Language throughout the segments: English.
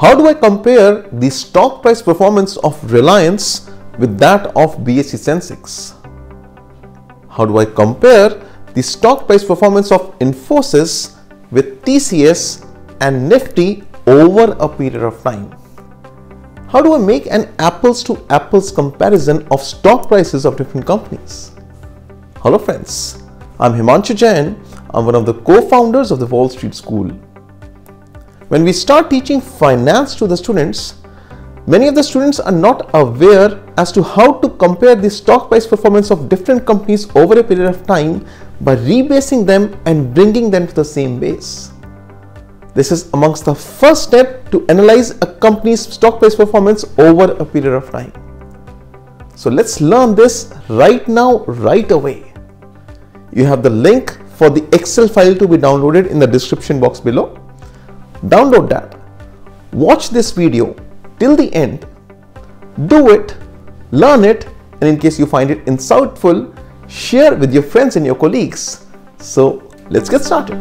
How do I compare the stock price performance of Reliance with that of BSE Sensex? How do I compare the stock price performance of Infosys with TCS and Nifty over a period of time? How do I make an apples to apples comparison of stock prices of different companies? Hello friends, I'm Himanshu Jain. I'm one of the co-founders of the Wall Street School. When we start teaching finance to the students, many of the students are not aware as to how to compare the stock price performance of different companies over a period of time by rebasing them and bringing them to the same base. This is amongst the first step to analyze a company's stock price performance over a period of time. So let's learn this right now, right away. You have the link for the Excel file to be downloaded in the description box below download that, watch this video till the end, do it, learn it, and in case you find it insightful, share with your friends and your colleagues. So let's get started.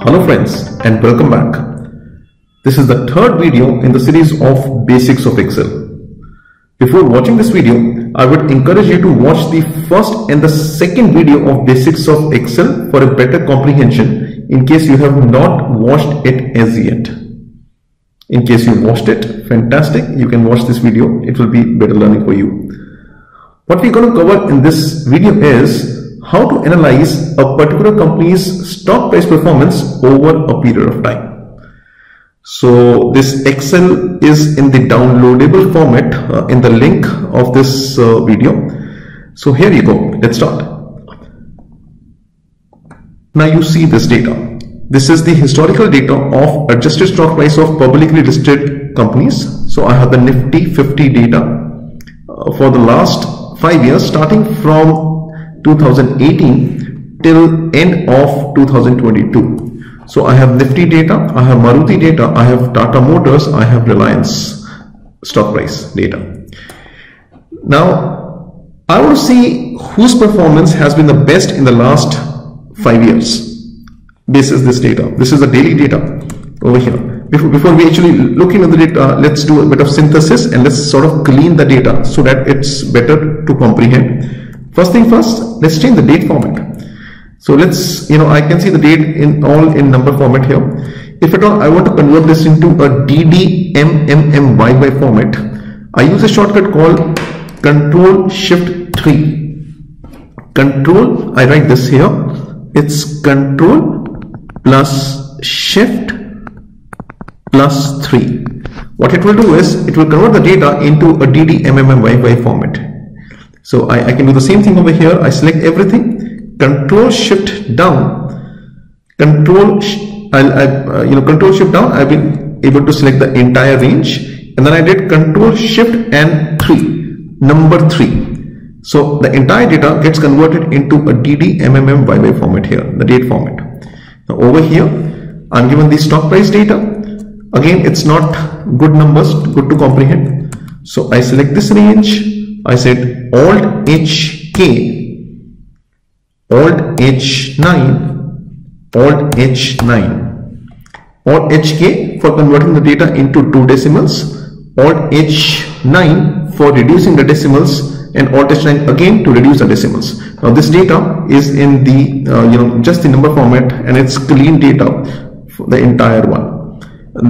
Hello friends and welcome back. This is the third video in the series of Basics of Excel. Before watching this video, I would encourage you to watch the first and the second video of basics of Excel for a better comprehension in case you have not watched it as yet. In case you watched it, fantastic, you can watch this video, it will be better learning for you. What we're going to cover in this video is how to analyze a particular company's stock price performance over a period of time. So this Excel is in the downloadable format uh, in the link of this uh, video. So here you go. Let's start. Now you see this data. This is the historical data of adjusted stock price of publicly listed companies. So I have the Nifty 50 data uh, for the last five years starting from 2018 till end of 2022. So I have Nifty data, I have Maruti data, I have Tata Motors, I have Reliance stock price data. Now, I want to see whose performance has been the best in the last five years. This is this data. This is the daily data over here. Before, before we actually look into the data, let's do a bit of synthesis and let's sort of clean the data so that it's better to comprehend. First thing first, let's change the date format. So let's, you know, I can see the date in all in number format here. If at all I want to convert this into a DDMMMYY format, I use a shortcut called Control Shift 3. Control, I write this here. It's Control plus Shift plus 3. What it will do is it will convert the data into a DDMMMYY format. So I, I can do the same thing over here. I select everything control shift down. Control I'll, I, uh, you know control shift down I've been able to select the entire range. And then I did control shift and 3 number 3 so the entire data gets converted into a DDMMMYY format here the date format. Now over here I'm given the stock price data. Again it's not good numbers good to comprehend. So I select this range. I said alt H K Alt H9, Alt H9, Alt HK for converting the data into two decimals, Alt H9 for reducing the decimals and Alt H9 again to reduce the decimals. Now this data is in the, uh, you know, just the number format and it's clean data for the entire one.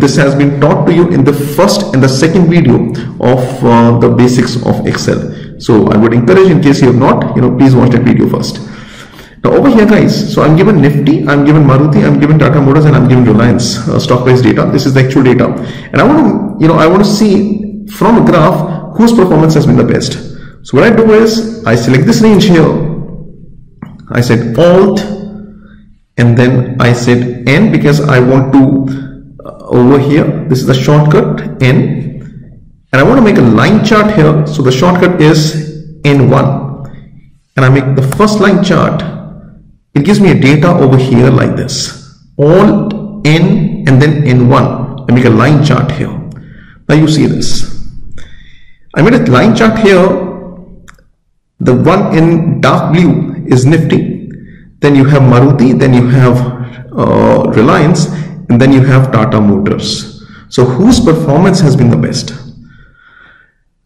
This has been taught to you in the first and the second video of uh, the basics of Excel. So I would encourage in case you have not, you know, please watch that video first. Now over here guys, so I'm given Nifty, I'm given Maruti, I'm given Tata Motors and I'm given Reliance uh, stock price data. This is the actual data. And I want to, you know, I want to see from a graph whose performance has been the best. So what I do is I select this range here. I said Alt and then I said N because I want to uh, over here. This is the shortcut N and I want to make a line chart here. So the shortcut is N1 and I make the first line chart it gives me a data over here like this. All n and then n1 I make a line chart here. Now you see this. I made a line chart here. The one in dark blue is nifty. Then you have Maruti, then you have uh, Reliance, and then you have Tata Motors. So whose performance has been the best?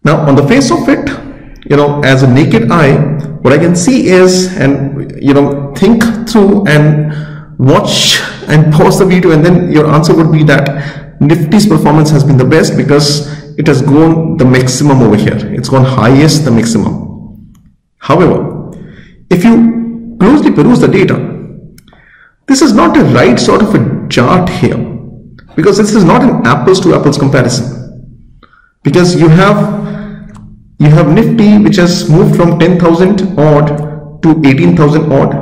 Now on the face of it, you know, as a naked eye, what I can see is, and you know, think through and watch and pause the video and then your answer would be that Nifty's performance has been the best because it has gone the maximum over here. It's gone highest, the maximum. However, if you closely peruse the data, this is not a right sort of a chart here because this is not an apples to apples comparison. Because you have you have Nifty which has moved from 10,000 odd to 18,000 odd.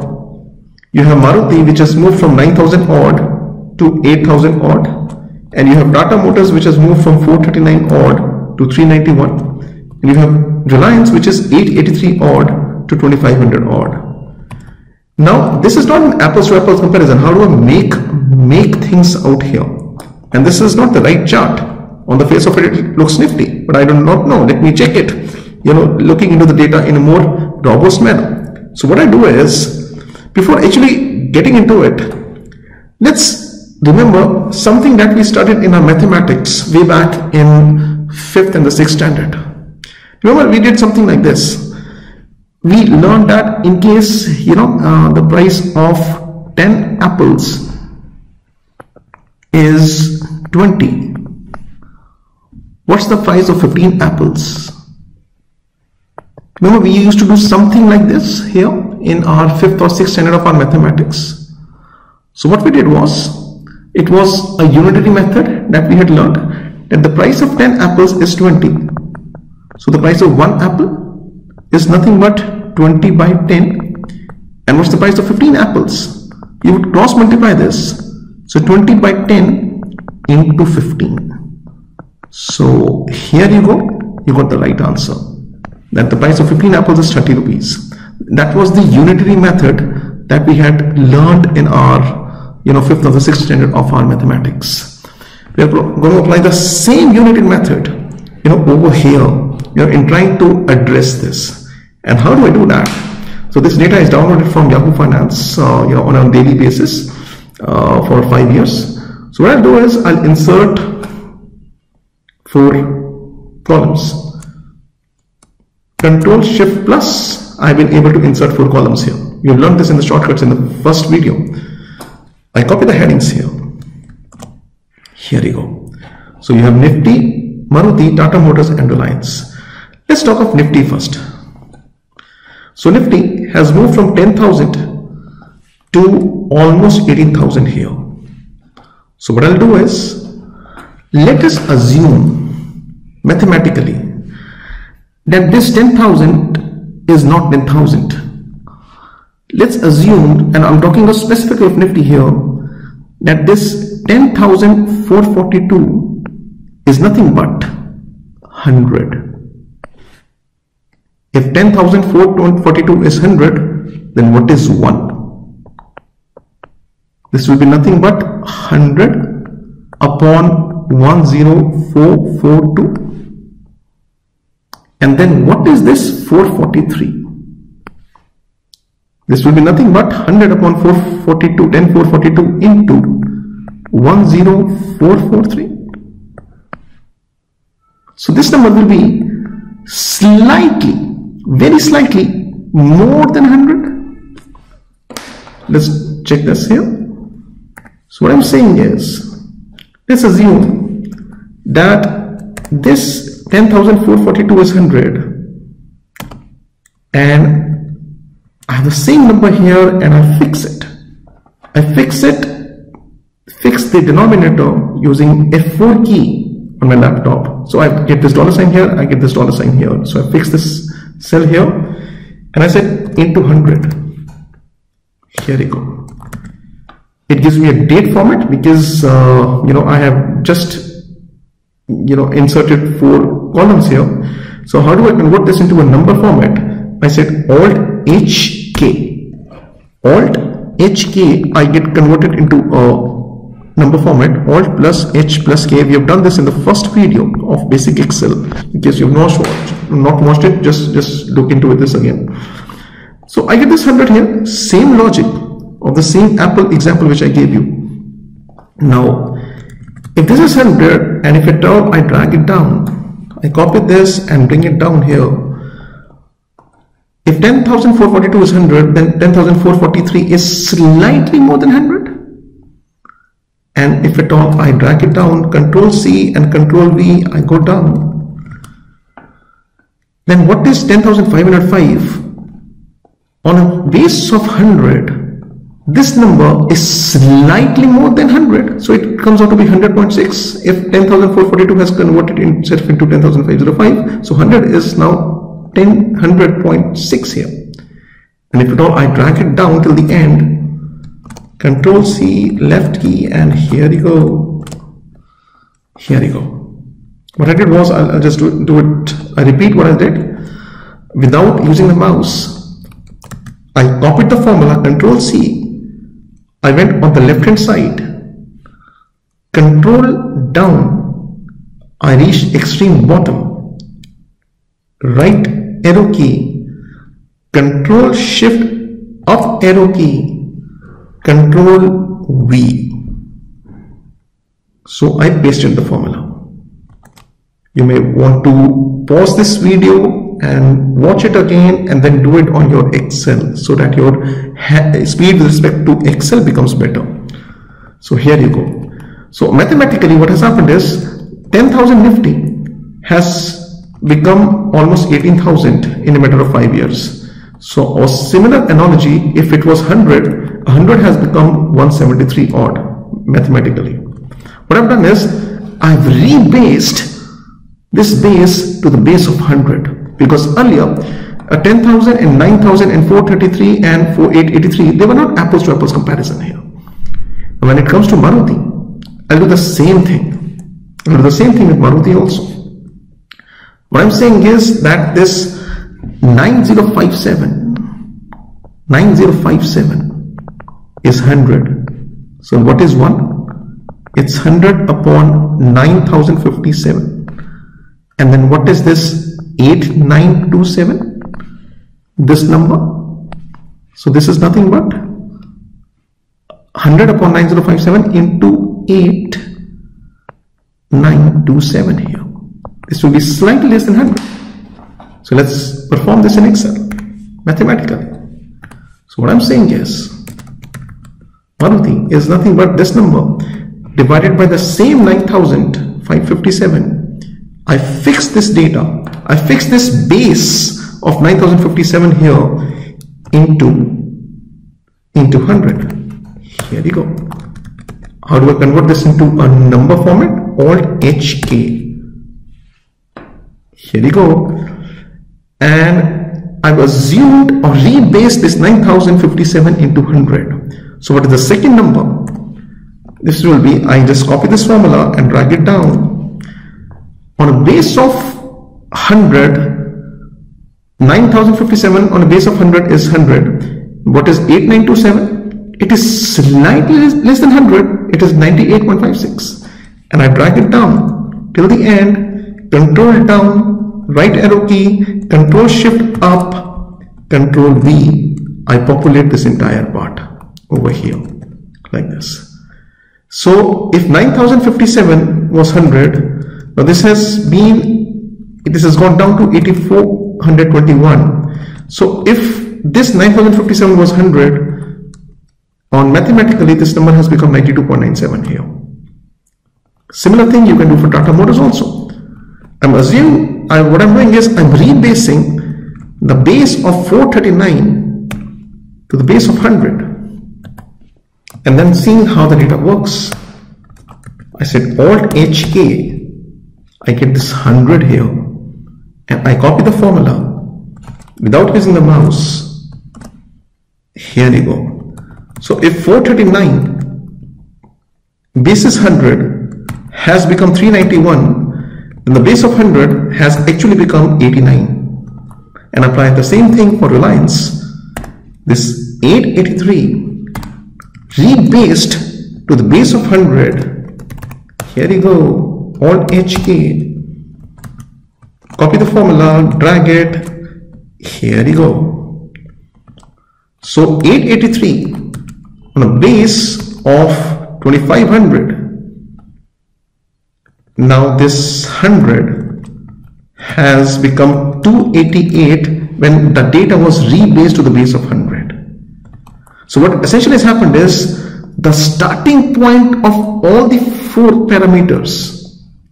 You have Maruti which has moved from 9,000 odd to 8,000 odd and you have Tata Motors which has moved from 439 odd to 391 and you have Reliance which is 883 odd to 2500 odd. Now this is not an apples to apples comparison. How do I make make things out here? And this is not the right chart. On the face of it, it looks nifty, but I do not know. Let me check it. You know, looking into the data in a more robust manner. So what I do is, before actually getting into it, let's remember something that we studied in our mathematics way back in fifth and the sixth standard. Remember we did something like this. We learned that in case you know uh, the price of 10 apples is 20 what's the price of 15 apples remember we used to do something like this here in our fifth or sixth standard of our mathematics so what we did was it was a unitary method that we had learned that the price of 10 apples is 20. So the price of one apple is nothing but 20 by 10. And what's the price of 15 apples? You would cross multiply this. So 20 by 10 into 15. So here you go, you got the right answer. That the price of 15 apples is 30 rupees. That was the unitary method that we had learned in our you know, fifth or the sixth standard of our mathematics. We are going to apply the same unitary method, you know, over here, you know, in trying to address this. And how do I do that? So this data is downloaded from Yahoo Finance, uh, you know, on a daily basis uh, for five years. So what I'll do is I'll insert four columns. Control Shift Plus, I've been able to insert four columns here. You've learned this in the shortcuts in the first video. I copy the headings here. Here you go. So you have Nifty, Maruti, Tata Motors and Reliance. Let's talk of Nifty first. So Nifty has moved from 10,000 to almost 18,000 here. So what I'll do is, let us assume mathematically that this 10,000 is not 10,000 let's assume, and I'm talking of specifically of Nifty here, that this 10,442 is nothing but 100. If 10,442 is 100, then what is 1? This will be nothing but 100 upon 10442. And then what is this 443? This will be nothing but 100 upon 442, 10 442 into 10443. So this number will be slightly, very slightly more than 100. Let's check this here. So what I'm saying is, let's assume that this 10,442 is 100 and I have the same number here and I fix it. I fix it, fix the denominator using F4 key on my laptop. So I get this dollar sign here, I get this dollar sign here. So I fix this cell here and I said into 100. Here you go. It gives me a date format because, uh, you know, I have just, you know, inserted four columns here. So how do I convert this into a number format? I said Alt H K. Alt HK I get converted into a number format Alt plus H plus K. We have done this in the first video of basic Excel. In case you have not watched, not watched it, just, just look into this again. So I get this 100 here, same logic. of the same Apple example which I gave you. Now, if this is 100 and if at all I drag it down, I copy this and bring it down here. If 10,442 is 100, then 10,443 is slightly more than 100. And if at all I drag it down, Control C and Control V, I go down. Then what is 10,505? On a base of 100, this number is slightly more than 100 so it comes out to be 100.6 if 10,442 has converted itself into 10,505 so 100 is now 10 100.6 here. And if at all I drag it down till the end control C left key and here you go. Here you go. What I did was I'll, I'll just do, do it I repeat what I did. Without using the mouse I copied the formula control C I went on the left hand side, control down, I reached extreme bottom, right arrow key, control shift up arrow key, control V. So I pasted the formula. You may want to pause this video and watch it again and then do it on your Excel so that your speed with respect to Excel becomes better. So here you go. So mathematically what has happened is 10,000 Nifty has become almost 18,000 in a matter of 5 years. So a similar analogy if it was 100, 100 has become 173 odd mathematically. What I've done is I've rebased this base to the base of 100 because earlier uh, 10,000 and 9,000 and 433 and 4883 they were not apples to apples comparison here. When it comes to Maruti I'll do the same thing. I'll do the same thing with Maruti also. What I'm saying is that this 9057 9057 is 100 so what is 1 it's 100 upon 9057 and then what is this 8927 this number. So this is nothing but 100 upon 9057 into 8927 here. This will be slightly less than 100 so let's perform this in excel mathematically so what i'm saying is Maruti is nothing but this number divided by the same 9557 I fix this data, I fix this base of 9057 here into, into 100. Here we go. How do I convert this into a number format? Alt HK. Here we go. And I've assumed or rebased this 9057 into 100. So what is the second number? This will be, I just copy this formula and drag it down on a base of 100 9057 on a base of 100 is 100 what is 8927 it is slightly less than 100 it is 98.56 and I drag it down till the end. Control down right arrow key control shift up control V. I populate this entire part over here like this. So if 9057 was 100 now this has been, this has gone down to 8421. So if this 9057 was 100, on mathematically this number has become 92.97 here. Similar thing you can do for Tata Motors also. I'm assuming, I, what I'm doing is I'm rebasing the base of 439 to the base of 100 and then seeing how the data works. I said Alt HK I get this 100 here and I copy the formula without using the mouse. Here you go. So if 439 basis 100 has become 391 then the base of 100 has actually become 89 and apply the same thing for Reliance this 883 rebased to the base of 100 here you go Alt HK, copy the formula, drag it, here you go. So 883 on a base of 2500 now this 100 has become 288 when the data was rebased to the base of 100 so what essentially has happened is the starting point of all the four parameters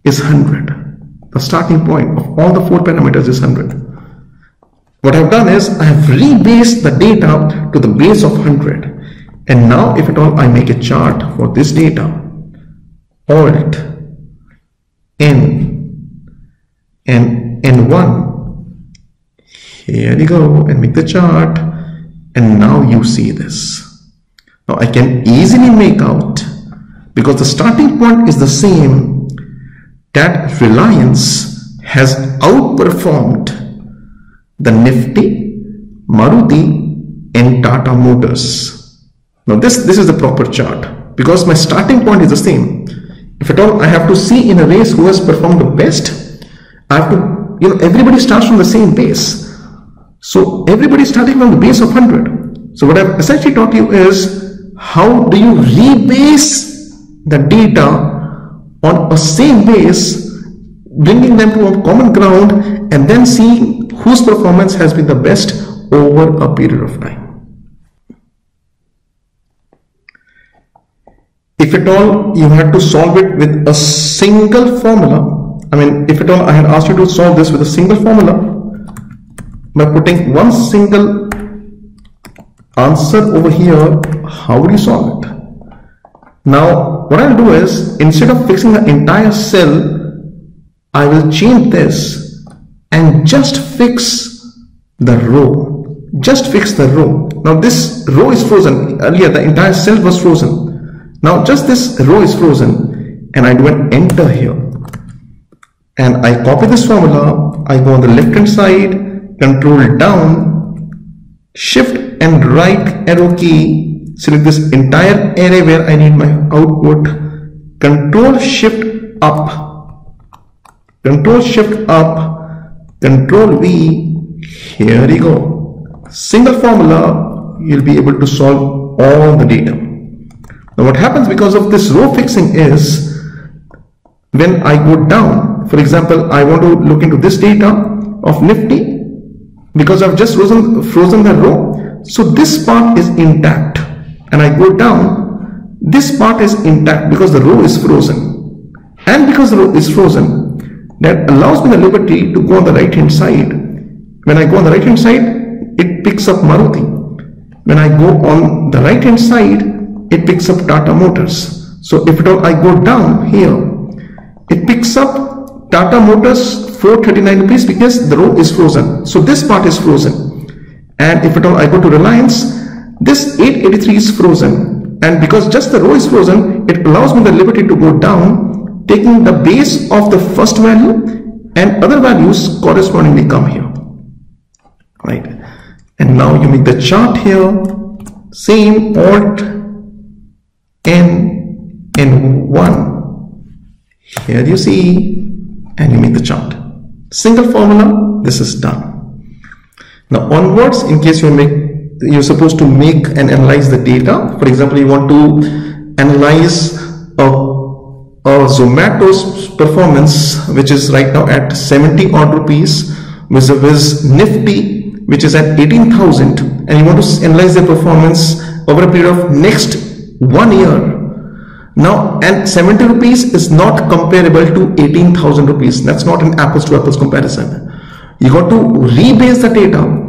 is 100 the starting point of all the four parameters is 100 what I've done is I have rebased the data to the base of 100 and now if at all I make a chart for this data, Alt N and N1, here you go and make the chart. And now you see this. Now I can easily make out because the starting point is the same that Reliance has outperformed the Nifty, Maruti and Tata Motors. Now this, this is the proper chart because my starting point is the same. If at all I have to see in a race who has performed the best, I have to, you know, everybody starts from the same base. So everybody starting from the base of 100. So what I've essentially taught you is how do you rebase the data on a same base, bringing them to a common ground and then seeing whose performance has been the best over a period of time. if at all you had to solve it with a single formula, I mean, if at all I had asked you to solve this with a single formula, by putting one single answer over here, how would you solve it? Now, what I'll do is, instead of fixing the entire cell, I will change this and just fix the row. Just fix the row. Now this row is frozen. Earlier, the entire cell was frozen. Now just this row is frozen and I do an enter here. And I copy this formula, I go on the left hand side, control down, shift and right arrow key, select this entire array where I need my output, control shift up, control shift up, control V, here you go. Single formula, you'll be able to solve all the data. Now what happens because of this row fixing is when I go down, for example, I want to look into this data of Nifty because I've just frozen, frozen the row. So this part is intact and I go down, this part is intact because the row is frozen. And because the row is frozen, that allows me the liberty to go on the right hand side. When I go on the right hand side, it picks up Maruti. When I go on the right hand side, it picks up Tata Motors. So if at all I go down here, it picks up Tata Motors 439 rupees because the row is frozen. So this part is frozen. And if at all I go to Reliance, this 883 is frozen. And because just the row is frozen, it allows me the liberty to go down, taking the base of the first value and other values correspondingly come here. Right. And now you make the chart here, same alt n and 1 here you see and you make the chart single formula this is done now onwards in case you make you're supposed to make and analyze the data. For example you want to analyze a, Zomato's performance which is right now at 70 odd rupees vis-a-vis Nifty which is at 18,000 and you want to analyze the performance over a period of next one year. Now and 70 rupees is not comparable to 18,000 rupees. That's not an apples to apples comparison. You got to rebase the data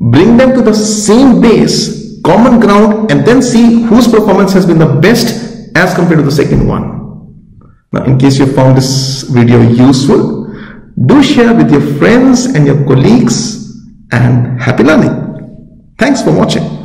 bring them to the same base common ground and then see whose performance has been the best as compared to the second one. Now in case you found this video useful do share with your friends and your colleagues and happy learning. Thanks for watching